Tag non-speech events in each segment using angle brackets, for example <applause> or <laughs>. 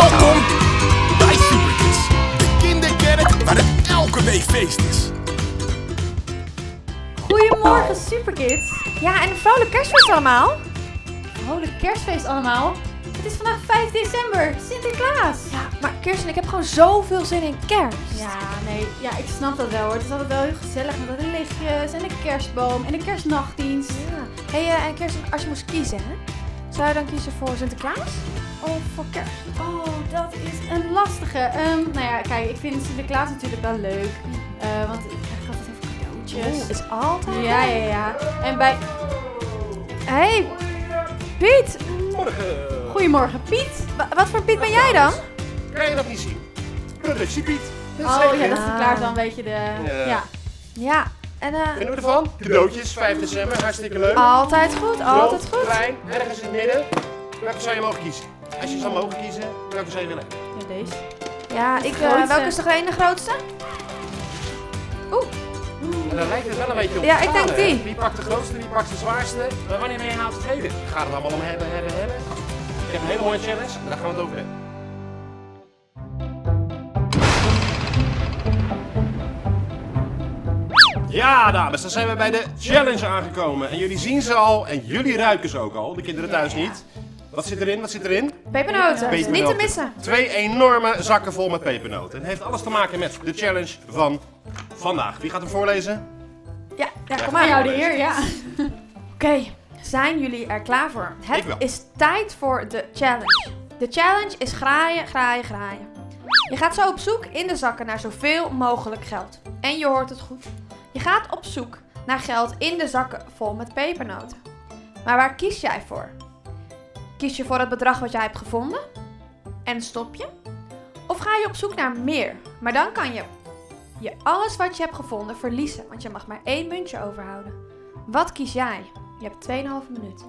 Welkom bij Superkids, de kinderkerk waar het elke week feest is. Goedemorgen Superkids. Ja, en een vrolijk kerstfeest allemaal. Vrolijk kerstfeest allemaal. Het is vandaag 5 december, Sinterklaas. Ja, maar Kirsten, ik heb gewoon zoveel zin in kerst. Ja, nee, ja, ik snap dat wel hoor. Het is altijd wel heel gezellig met de lichtjes en de kerstboom en de kerstnachtdienst. Ja. Hé, hey, en Kirsten, als je moest kiezen, hè? Zou je dan kiezen voor Sinterklaas of voor kerst? Oh, dat is een lastige. Ehm, nou ja, kijk, ik vind Sinterklaas natuurlijk wel leuk. Eh, want ik krijg altijd even cadeautjes. Oeh, is altijd Ja, ja, ja. En bij... Hey, Piet. Morgen. Goedemorgen Piet. Wa- wat voor Piet ben jij dan? Kan je dat niet zien? Productie Piet. Dat is Oh ja, dat Ah. verklaart dan een beetje de... Ja. Ja. Ja, en eh, Vinden we ervan? Cadeautjes, 5 december, hartstikke leuk. altijd goed, altijd goed. klein, ergens in het midden. Welke zou je mogen kiezen? Als je zou mogen kiezen, welke zou je willen? Ja, deze. Ja, ik, eh, welke is de ene grootste? En dan lijkt het wel een beetje op Ja, ik denk hè? die. Wie pakt de grootste, wie pakt de zwaarste? Maar wanneer ben je nou tevreden? Gaat het allemaal om hebben, hebben, hebben? Ik heb een hele mooie challenge en daar gaan we het over hebben. Ja, dames, dan zijn we bij de challenge aangekomen. En jullie zien ze al en jullie ruiken ze ook al. De kinderen thuis niet. Wat zit erin? Wat zit erin? Pepernoten, niet te missen. Twee enorme zakken vol met pepernoten. Het heeft alles te maken met de challenge van vandaag. Wie gaat hem voorlezen? Ja, ja kom Aan maar. jou de eer, ja. <laughs> Oké, zijn jullie er klaar voor? Ik Het wel. is tijd voor de challenge. De challenge is graaien, graaien, graaien. Je gaat zo op zoek in de zakken naar zoveel mogelijk geld. En je hoort het goed. Je gaat op zoek naar geld in de zakken vol met pepernoten. Maar waar kies jij voor? Kies je voor het bedrag wat jij hebt gevonden? En stop je? Of ga je op zoek naar meer? Maar dan kan je, je alles wat je hebt gevonden verliezen, want je mag maar één muntje overhouden. Wat kies jij? Je hebt 2,5 minuut.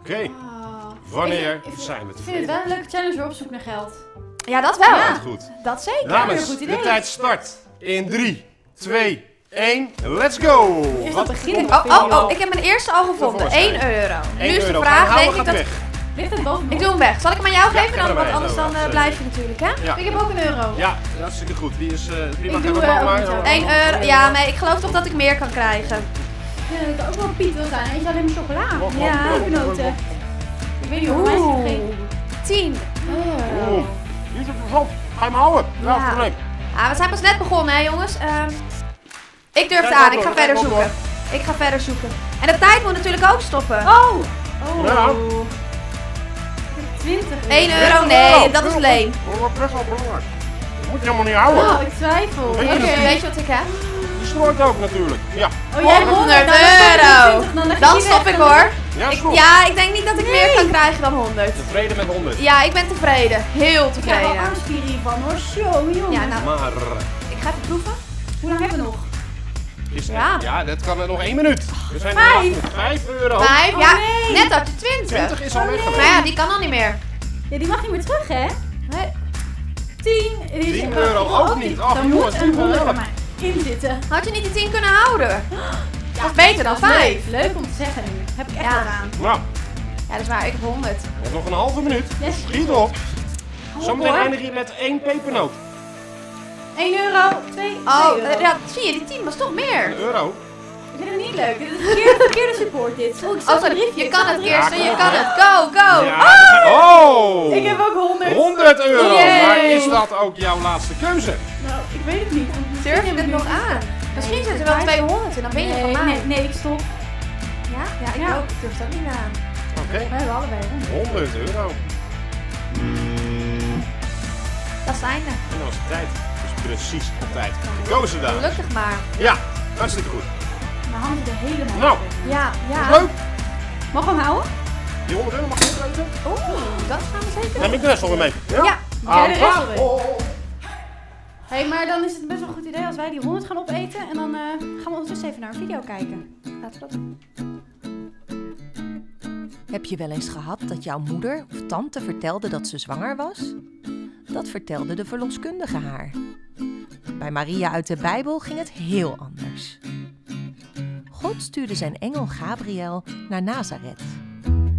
Oké, Oh. wanneer Ik zijn we Ik vind het wel tevreden? een leuke challenge weer op zoek naar geld. Ja, dat wel. Ja. Goed. Dat zeker. Dames, een goed idee. de tijd start in 3, 2, 1, let's go! Wat dat beginnen. Oh, oh, oh, ik heb mijn eerste al gevonden. Tevoorschijn. 1 euro. Nu is de euro. vraag, denk ik dat... Ligt het boven Ik doe hem weg. Zal ik hem aan jou geven? Dan, want anders dan eh, is, blijf je natuurlijk, hè? Ja, Ik heb ook een euro. ja, hartstikke goed. Die is, eh prima. Ik met jou. 1 euro. Ja, maar ik geloof toch dat ik meer kan krijgen. Ik denk dat ik ook wel Piet wil zijn. En je alleen maar chocola. Ja. mok. Ik weet niet mij is Oeh. geen 10 euro. Oeh, die is interessant. Ga je hem houden? Ja, Ja. Ah, we zijn pas net begonnen, hè, jongens. Ik durf het aan. Ik ga verder zoeken. Ik ga verder zoeken. En de tijd moet natuurlijk ook stoppen. Oh! Oh. Ja. 20 euro. 1 Ja, euro? Nee, dat is leem. Dat wordt best wel belangrijk. Dat moet je helemaal niet houden. Oh, ik twijfel. Weet Oké. je Weet je wat ik heb? Die strooit ook natuurlijk. Ja. Oh, jij hebt 100 100 euro. Dan, je stop ik hoor. Ja, Ik, ja, ik denk niet dat ik meer kan krijgen dan 100. Tevreden met 100. Ja, ik ben tevreden. Heel Ik krijg wel tevreden. armspieren hiervan hoor. Zo, jongen. Ja, nou, Maar ik ga even proeven. Hoe lang hebben we nog? Is Ja. ja, dat kan er nog één minuut. We zijn Vijf. 5 euro. Vijf, Oh, ja, nee. net had je 20. 20 is al weg. Nou ja, die kan al niet meer. Ja, die mag niet meer terug, hè? Nee. 10. Die is- 10 euro oh, ook niet. Ach, Dan jongens, moet die een 100 helpen. er maar in zitten. Had je niet die 10 kunnen houden? dat is beter dan Dat is 5. Leuk, leuk om te zeggen nu. Heb ik echt Ja. wat aan. Nou, Ja, dat is waar. Ik heb 100. we hebben nog een halve minuut. Yes. Schiet op. Zometeen hoor. eindig je met één pepernoot. 1 euro, 2 Oh, euro. eh, ja, zie je, die 10 was toch meer. Een euro. Ik vind het niet leuk. Dit is een verkeerde, verkeerde support dit. Oh, Oh, sorry. briefje. Je kan het, Kirsten. briefje. Je kan het. Go, go. Ja, dat zijn- oh! Ik heb ook 100. 100 euro. Yay. Maar is dat ook jouw laatste keuze? Nou, ik weet het niet. Durf je heb nog aan? Misschien Nee, zit er wel ik 200 en dan ben je nee, van mij. Nee, nee, ik stop. Ja? Ja, ik Ja. ook. Ik durf het ook niet aan. Oké, We hebben allebei 100. 100 euro. Dat is het einde. En dan was de tijd. Precies op tijd. Gekozen dames. Gelukkig maar. Ja, hartstikke goed. Mijn handen er helemaal Nou. in. Ja, ja. Leuk. Mag ik hem houden? Die 100 euro mag je opgeven? Oeh, dat gaan we zeker Neem ik de rest alweer mee. Ja. Jij de rest Ah, alweer. oh. Hé, hey, maar dan is het best wel een goed idee als wij die 100 gaan opeten. En dan eh, gaan we ondertussen even naar een video kijken. Laten we dat doen. Heb je wel eens gehad dat jouw moeder of tante vertelde dat ze zwanger was? Dat vertelde de verloskundige haar. Bij Maria uit de Bijbel ging het heel anders. God stuurde zijn engel Gabriel naar Nazareth.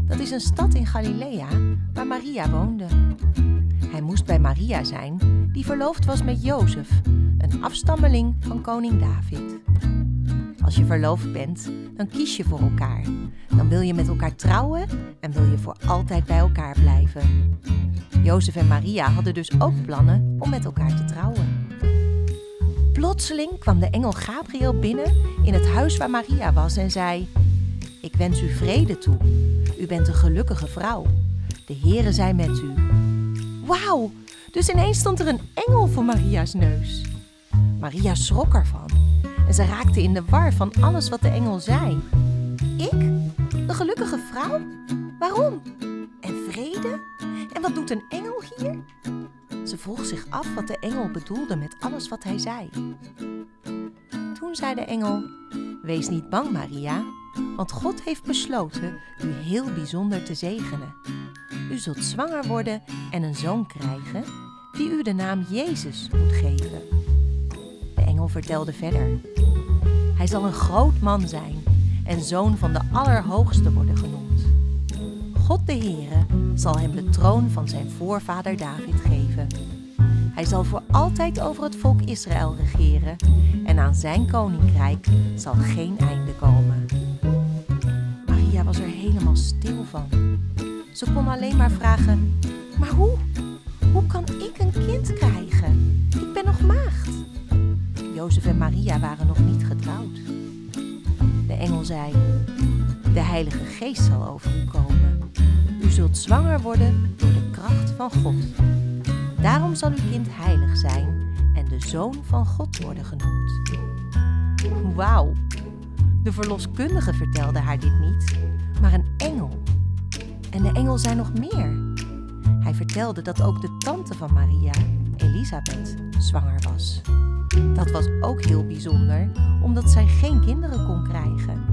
Dat is een stad in Galilea waar Maria woonde. Hij moest bij Maria zijn, die verloofd was met Jozef, een afstammeling van koning David. Als je verloofd bent, dan kies je voor elkaar. Dan wil je met elkaar trouwen en wil je voor altijd bij elkaar blijven. Jozef en Maria hadden dus ook plannen om met elkaar te trouwen. Plotseling kwam de engel Gabriel binnen in het huis waar Maria was en zei: Ik wens u vrede toe. U bent een gelukkige vrouw. De Heere zij met u. Wauw, dus ineens stond er een engel voor Maria's neus. Maria schrok ervan en ze raakte in de war van alles wat de engel zei. Ik? De gelukkige vrouw? Waarom? En vrede? En wat doet een engel hier? Ze vroeg zich af wat de engel bedoelde met alles wat hij zei. Toen zei de engel: Wees niet bang, Maria, want God heeft besloten u heel bijzonder te zegenen. U zult zwanger worden en een zoon krijgen, die u de naam Jezus moet geven. De engel vertelde verder: Hij zal een groot man zijn en zoon van de Allerhoogste worden genoemd. God de Heere zal hem de troon van zijn voorvader David geven. Hij zal voor altijd over het volk Israël regeren en aan zijn koninkrijk zal geen einde komen. Maria was er helemaal stil van. Ze kon alleen maar vragen: Maar hoe? Hoe kan ik een kind krijgen? Ik ben nog maagd. Jozef en Maria waren nog niet getrouwd. De engel zei: De Heilige Geest zal over u komen. Zult zwanger worden door de kracht van God. Daarom zal uw kind heilig zijn en de zoon van God worden genoemd. Wauw! De verloskundige vertelde haar dit niet, maar een engel. En de engel zei nog meer. Hij vertelde dat ook de tante van Maria, Elisabeth, zwanger was. Dat was ook heel bijzonder, omdat zij geen kinderen kon krijgen.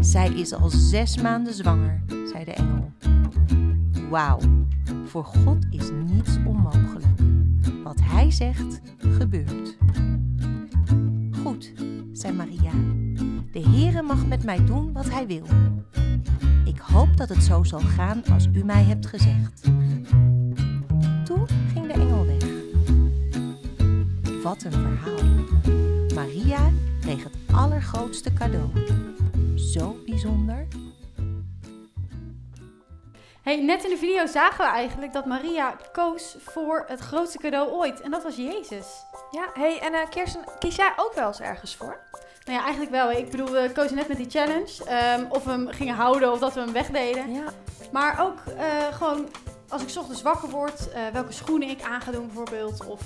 Zij is al zes maanden zwanger, zei de engel. Wauw, voor God is niets onmogelijk. Wat Hij zegt, gebeurt. Goed, zei Maria. De Heere mag met mij doen wat Hij wil. Ik hoop dat het zo zal gaan als u mij hebt gezegd. Toen ging de engel weg. Wat een verhaal. Maria kreeg het allergrootste cadeau. Zo bijzonder. Hey, net in de video zagen we eigenlijk dat Maria koos voor het grootste cadeau ooit. En dat was Jezus. Ja, hey, en eh Kirsten, kies jij ook wel eens ergens voor? Nou ja, eigenlijk wel. Ik bedoel, we kozen net met die challenge. ehm, of we hem gingen houden of dat we hem wegdeden. Ja. Maar ook eh, gewoon als ik 's ochtends wakker word, eh, welke schoenen ik aan ga doen bijvoorbeeld. Of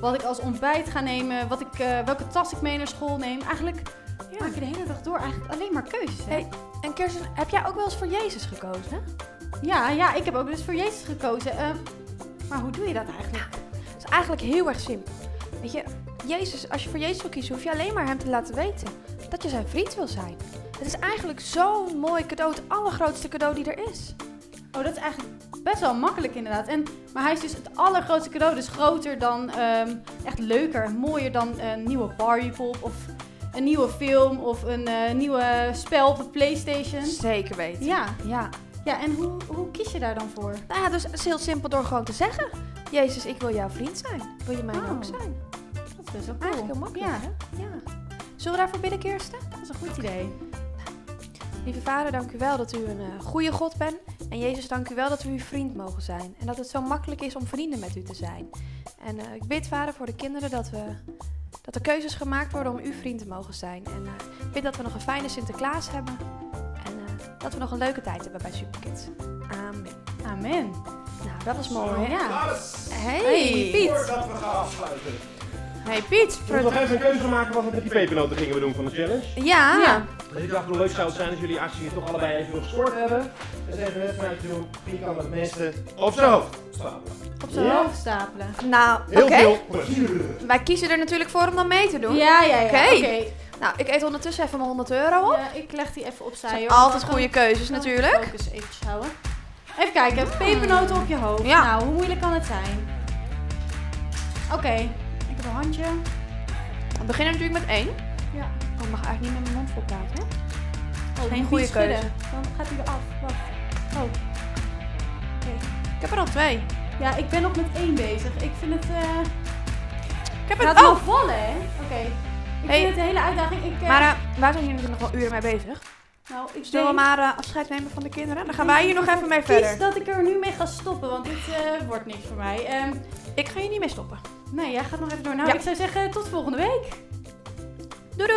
wat ik als ontbijt ga nemen. Wat ik, welke tas ik mee naar school neem. Eigenlijk maak je de hele dag door eigenlijk alleen maar keuzes. Hè? Hey, en Kirsten, heb jij ook wel eens voor Jezus gekozen? Ja, ja, ik heb ook dus voor Jezus gekozen. Ehm, maar hoe doe je dat eigenlijk? Het is eigenlijk heel erg simpel. Weet je, Jezus, als je voor Jezus wil kiezen, hoef je alleen maar hem te laten weten dat je zijn vriend wil zijn. Het is eigenlijk zo'n mooi cadeau, het allergrootste cadeau die er is. Oh, dat is eigenlijk best wel makkelijk inderdaad. En, maar hij is dus het allergrootste cadeau. Dus groter dan, ehm, echt leuker, mooier dan een nieuwe Barbiepop of een nieuwe film of een eh, nieuwe spel op de Playstation. Zeker weten. Ja, Ja. Ja en hoe, hoe kies je daar dan voor? Nou ja, dus het is heel simpel door gewoon te zeggen. Jezus, ik wil jouw vriend zijn. Wil je mij Oh. ook zijn? Dat is best wel cool. Eigenlijk heel makkelijk, Ja, hè? ja, Zullen we daarvoor bidden, Kirsten? dat is een goed idee. Lieve vader, dank u wel dat u een eh, goede God bent. En Jezus, dank u wel dat we uw vriend mogen zijn. En dat het zo makkelijk is om vrienden met u te zijn. En eh, ik bid, vader, voor de kinderen dat, we, dat er keuzes gemaakt worden om uw vriend te mogen zijn. En eh, ik bid dat we nog een fijne Sinterklaas hebben. Dat we nog een leuke tijd hebben bij Superkids. Amen. Amen. Nou, dat was mooi, hè? Ja. Klaas, Hey, Piet. voordat we gaan afsluiten. Hey, Piet. We moeten nog even een keuze maken wat we met die pepernoten gingen we doen van de challenge. Ja. Ja. Dus ik dacht hoe leuk zou het zijn als jullie als jullie toch allebei even nog gesport hebben. Dus even een wedstrijdje doen. Wie kan het beste op zijn hoofd stapelen? Op zijn Ja. hoofd stapelen. Nou, Heel veel plezier. Wij kiezen er natuurlijk voor om dan mee te doen. Ja, ja, ja. Oké. Oké. Nou, ik eet ondertussen even mijn 100 euro op. Ja, ik leg die even opzij. hoor. altijd goede keuzes natuurlijk. Focus eventjes houden. Even kijken, pepernoten op je hoofd. Ja. Nou, hoe moeilijk kan het zijn? Oké, ik heb een handje. We beginnen natuurlijk met één. Ja. Oh, ik mag eigenlijk niet met mijn mond vol praten, hè? Oh, Geen goede keuze. Dan gaat hij eraf. Wacht. Oh, Ik heb er al twee. Ja, ik ben nog met één bezig. Ik vind het... eh Ik heb het... wel Oh! vallen, hè? Oké. Ik hey. vind een hele uitdaging. Ik, uh... Mara, waar zijn jullie nog wel uren mee bezig? Nou, ik Zullen denk... we maar eh, afscheid nemen van de kinderen? Dan gaan wij hier nog even mee verder. Ik dat ik er nu mee ga stoppen, want dit eh, wordt niks voor mij. Ehm, ik ga hier niet mee stoppen. Nee, jij gaat nog even door. Nou, ik zou zeggen tot volgende week. Doei!